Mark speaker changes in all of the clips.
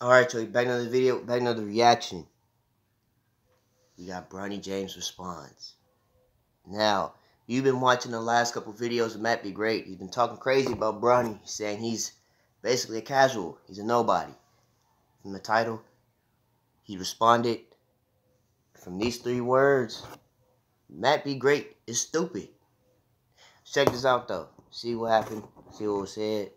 Speaker 1: Alright, so back another video, back another reaction. We got Bronny James response. Now, you've been watching the last couple videos of Matt Be Great. He's been talking crazy about Bronny, saying he's basically a casual. He's a nobody. From the title, he responded from these three words. Matt Be Great is stupid. Check this out though. See what happened. See what was said.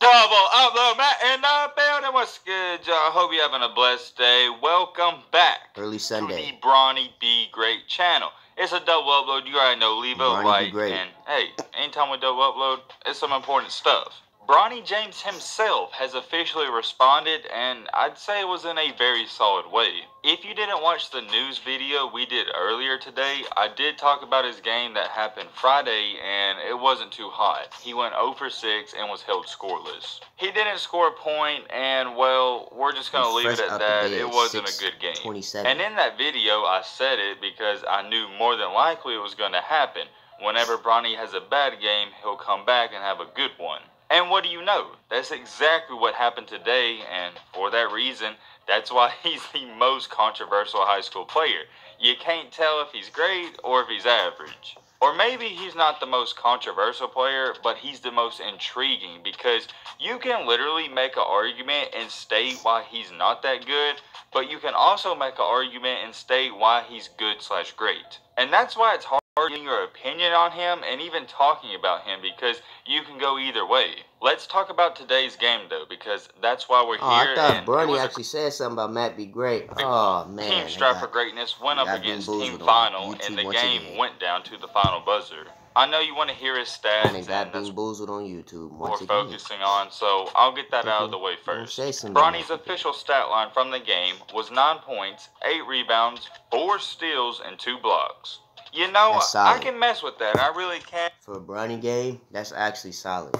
Speaker 2: Double upload Matt in the building. What's good, y'all? I hope you're having a blessed day. Welcome back
Speaker 1: Early Sunday.
Speaker 2: to the Bronny B Great channel. It's a double upload. You already know. Leave a like.
Speaker 1: great.
Speaker 2: And hey, anytime we double upload, it's some important stuff. Bronny James himself has officially responded, and I'd say it was in a very solid way. If you didn't watch the news video we did earlier today, I did talk about his game that happened Friday, and it wasn't too hot. He went 0 for 6 and was held scoreless. He didn't score a point, and well, we're just gonna leave it at that. It wasn't a good game.
Speaker 1: 27.
Speaker 2: And in that video, I said it because I knew more than likely it was going to happen. Whenever Bronny has a bad game, he'll come back and have a good one. And what do you know? That's exactly what happened today, and for that reason, that's why he's the most controversial high school player. You can't tell if he's great or if he's average. Or maybe he's not the most controversial player, but he's the most intriguing because you can literally make an argument and state why he's not that good, but you can also make an argument and state why he's good slash great. And that's why it's hard getting your opinion on him and even talking about him because you can go either way. Let's talk about today's game though, because that's why we're
Speaker 1: Oh, I
Speaker 2: here.
Speaker 1: thought
Speaker 2: and it
Speaker 1: Bronny
Speaker 2: a
Speaker 1: actually said something about Matt Be Great. Oh man.
Speaker 2: Team Strive for Greatness went up against Team Final,
Speaker 1: YouTube
Speaker 2: and the game
Speaker 1: again.
Speaker 2: went down to the final buzzer. I know you want to hear his stats,
Speaker 1: And they got
Speaker 2: and that's
Speaker 1: bamboozled on YouTube once
Speaker 2: we're
Speaker 1: again.
Speaker 2: focusing on, so I'll get that out of the way first. Bronny's official stat line from the game was 9 points, 8 rebounds, 4 steals, and 2 blocks. You know, I can mess with that. I really can
Speaker 1: For a Bronny game, that's actually solid.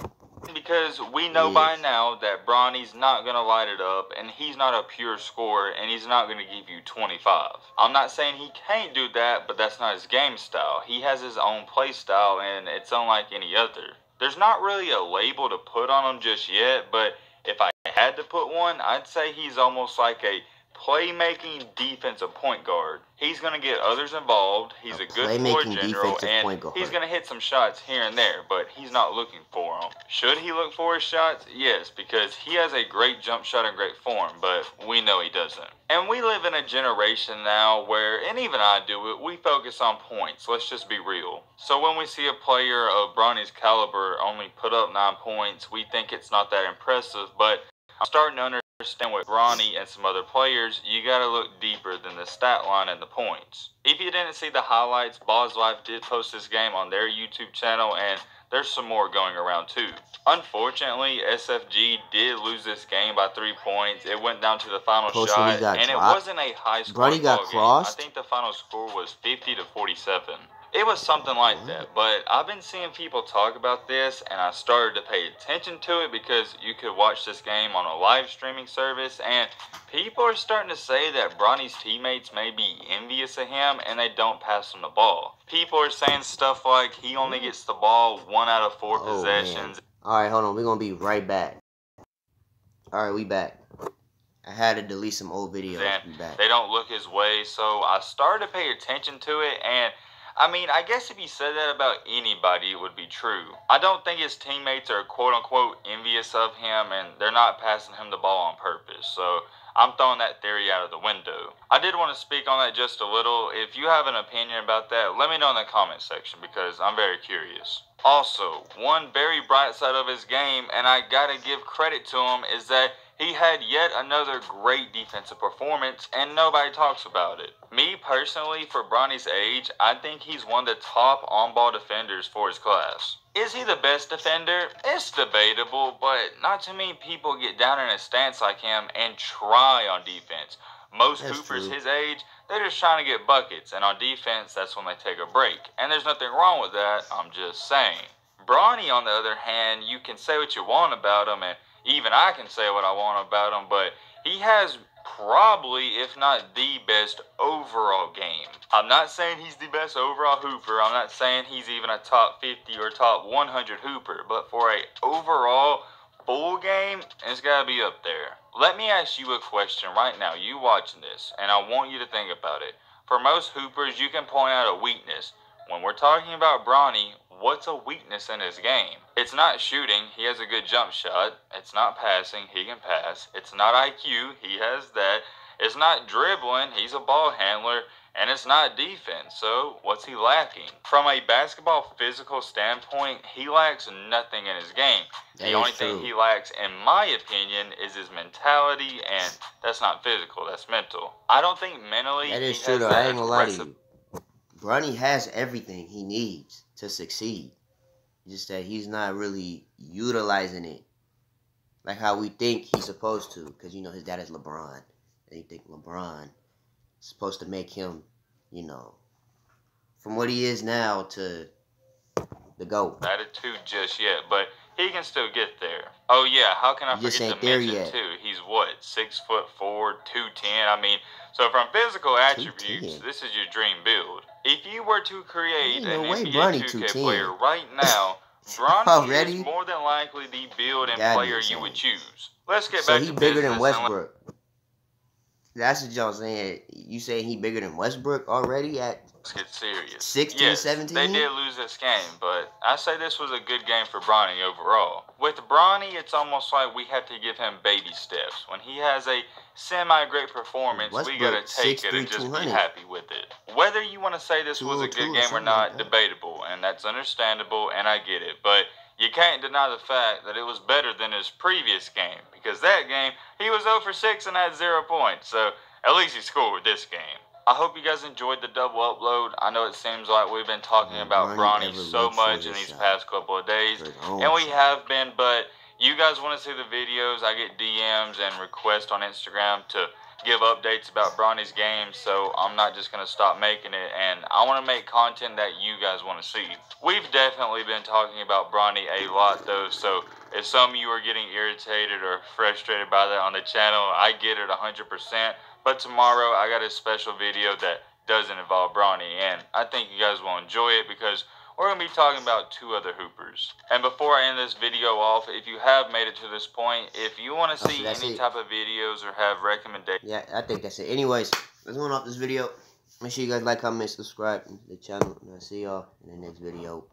Speaker 2: because we know by now that Bronny's not going to light it up and he's not a pure scorer and he's not going to give you 25. I'm not saying he can't do that, but that's not his game style. He has his own play style and it's unlike any other. There's not really a label to put on him just yet, but if I had to put one, I'd say he's almost like a playmaking defensive point guard. He's going to get others involved. He's
Speaker 1: A
Speaker 2: a, good floor general,
Speaker 1: defensive
Speaker 2: and
Speaker 1: point guard.
Speaker 2: he's going to hit some shots here and there, but he's not looking for them. Should he look for his shots? Yes, because he has a great jump shot and great form, but we know he doesn't. And we live in a generation now where, and even I do it, we focus on points. Let's just be real. So when we see a player of Bronny's caliber only put up nine points, we think it's not that impressive, but I'm starting to understand with Bronny and some other players, you gotta look deeper than the stat line and the points. If you didn't see the highlights, Ballislife did post this game on their YouTube channel, and there's some more going around too. Unfortunately, SFG did lose this game by three points. It went down to the final
Speaker 1: Plus,
Speaker 2: shot,
Speaker 1: got
Speaker 2: and it wasn't a high score.
Speaker 1: Bronny got crossed?
Speaker 2: I think the final score was 50 to 47. It was something like that, but I've been seeing people talk about this, and I started to pay attention to it because you could watch this game on a live streaming service, and people are starting to say that Bronny's teammates may be envious of him and they don't pass him the ball. People are saying stuff like he only gets the ball one out of four
Speaker 1: Oh, man.
Speaker 2: possessions.
Speaker 1: Alright, hold on. We're gonna be right back. Alright, we back. I had to delete some old videos.
Speaker 2: They don't look his way. So I started to pay attention to it, and I mean, I guess if you said that about anybody, it would be true. I don't think his teammates are quote unquote envious of him, and they're not passing him the ball on purpose. So I'm throwing that theory out of the window. I did want to speak on that just a little. If you have an opinion about that, let me know in the comment section because I'm very curious. Also, one very bright side of his game, and I gotta give credit to him, is that he had yet another great defensive performance, and nobody talks about it. Me personally, for Bronny's age, I think he's one of the top on ball defenders for his class. Is he the best defender? It's debatable, but not too many people get down in a stance like him and try on defense. Most
Speaker 1: That's
Speaker 2: hoopers
Speaker 1: true.
Speaker 2: his age, they're just trying to get buckets, and on defense, that's when they take a break. And there's nothing wrong with that, I'm just saying. Bronny, on the other hand, you can say what you want about him, and even I can say what I want about him, but he has probably, if not the best overall game. I'm not saying he's the best overall hooper. I'm not saying he's even a top 50 or top 100 hooper, but for a overall full game, it's got to be up there. Let me ask you a question right now. You watching this, and I want you to think about it. For most hoopers, you can point out a weakness. When we're talking about Bronny, what's a weakness in his game? It's not shooting, he has a good jump shot. It's not passing, he can pass. It's not IQ, he has that. It's not dribbling, he's a ball handler. And it's not defense, so what's he lacking? From a basketball physical standpoint, he lacks nothing in his game.
Speaker 1: That
Speaker 2: the only
Speaker 1: true.
Speaker 2: thing he lacks, in my opinion, is his mentality, and that's not physical, that's mental. I don't think mentally
Speaker 1: That is
Speaker 2: he
Speaker 1: true
Speaker 2: has
Speaker 1: though. I ain't gonna lie to
Speaker 2: aggressive
Speaker 1: you. Bronny has everything he needs to succeed. Just that he's not really utilizing it like how we think he's supposed to. Because you know his dad is LeBron, and you think LeBron is supposed to make him, you know, from what he is now to the goat.
Speaker 2: attitude just yet, but he can still get there. Oh yeah, how can I
Speaker 1: He
Speaker 2: forget to mention
Speaker 1: yet.
Speaker 2: too? He's what six foot four, two ten. I mean, so from physical attributes,
Speaker 1: 210.
Speaker 2: this is your dream build. If you were to create
Speaker 1: no
Speaker 2: an
Speaker 1: way
Speaker 2: NBA
Speaker 1: Bronny
Speaker 2: 2K
Speaker 1: 210.
Speaker 2: player right now, Bronny
Speaker 1: Already?
Speaker 2: is more than likely the build and
Speaker 1: That'd
Speaker 2: player you would choose. Let's get
Speaker 1: So
Speaker 2: back
Speaker 1: he
Speaker 2: to
Speaker 1: bigger than
Speaker 2: business and let-
Speaker 1: Westbrook. That's what y'all saying. You saying he bigger than Westbrook already at
Speaker 2: Let's get serious.
Speaker 1: 16,
Speaker 2: yes,
Speaker 1: 17?
Speaker 2: They did lose this game, but I say this was a good game for Bronny overall. With Bronny, it's almost like we have to give him baby steps. When he has a semi great performance, we gotta
Speaker 1: Westbrook,
Speaker 2: take it and
Speaker 1: 6'3",
Speaker 2: just be happy with it. Whether you want to say this was a good game or
Speaker 1: something
Speaker 2: not,
Speaker 1: like
Speaker 2: debatable, and that's understandable, and I get it. But you can't deny the fact that it was better than his previous game because that game he was 0 for 6 and had zero points. So at least he scored this game. I hope you guys enjoyed the double upload. I know it seems like we've been talking
Speaker 1: Man,
Speaker 2: about
Speaker 1: Bronny
Speaker 2: so much in these
Speaker 1: shot.
Speaker 2: past couple of days, and we have been. But you guys want to see the videos? I get DMs and requests on Instagram to give updates about Bronny's game, so I'm not just gonna stop making it. And I want to make content that you guys want to see. We've definitely been talking about Bronny a lot, though. So if some of you are getting irritated or frustrated by that on the channel, I get it 100%. But tomorrow I got a special video that doesn't involve Bronny, and I think you guys will enjoy it because we're going to be talking about two other Hoopers. And before I end this video off, if you have made it to this point, if you want to see any
Speaker 1: it.
Speaker 2: type of videos or have recommendations,
Speaker 1: Yeah, I think that's it. Anyways, let's go off this video. Make sure you guys like, comment, subscribe to the channel, and I'll see y'all in the next video.